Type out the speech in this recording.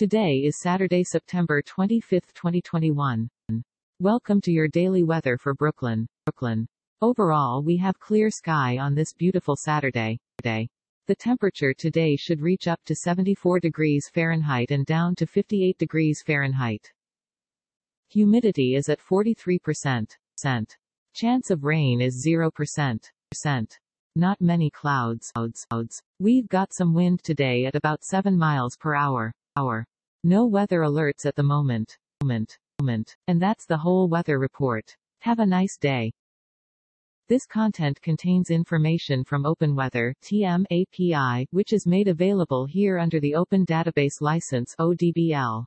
Today is Saturday, September 25, 2021. Welcome to your daily weather for Brooklyn. Brooklyn. Overall, we have clear sky on this beautiful Saturday. Day. The temperature today should reach up to 74 degrees Fahrenheit and down to 58 degrees Fahrenheit. Humidity is at 43%. Chance of rain is 0%. Not many clouds. We've got some wind today at about 7 miles per hour. Hour. No weather alerts at the moment. moment. moment. And that's the whole weather report. Have a nice day. This content contains information from OpenWeather TM API, which is made available here under the Open Database License ODBL.